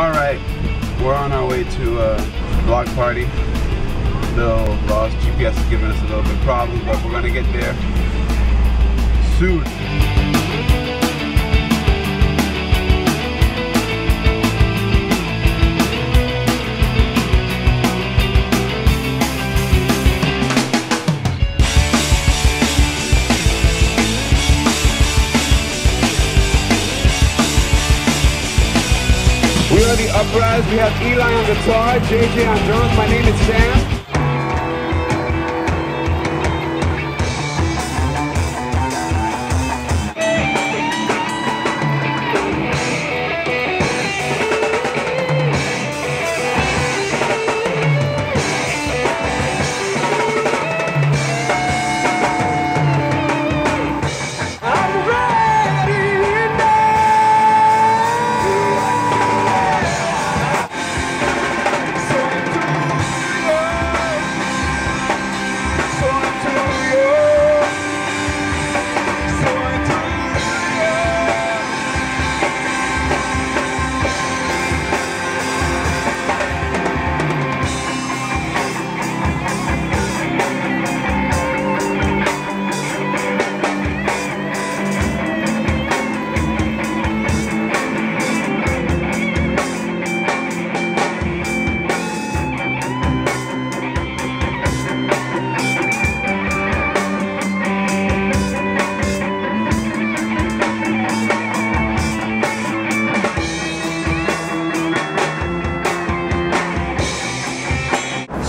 All right, we're on our way to a block party. Little lost GPS is giving us a little bit of problems, but we're gonna get there soon. We are the Uprise. We have Eli on guitar, JJ on drums. My name is Sam.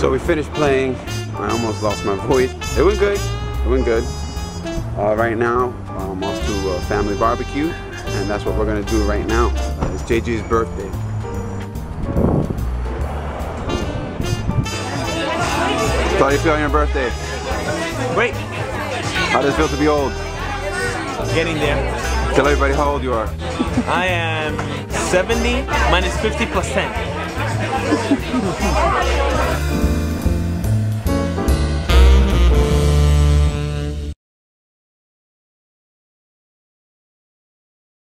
So we finished playing. I almost lost my voice. It went good. It went good. Uh, right now, I'm off to a family barbecue, and that's what we're gonna do right now. Uh, it's JJ's birthday. So how do you feel on your birthday? Great. How does it feel to be old? Getting there. Tell everybody how old you are. I am 70 minus 50 percent.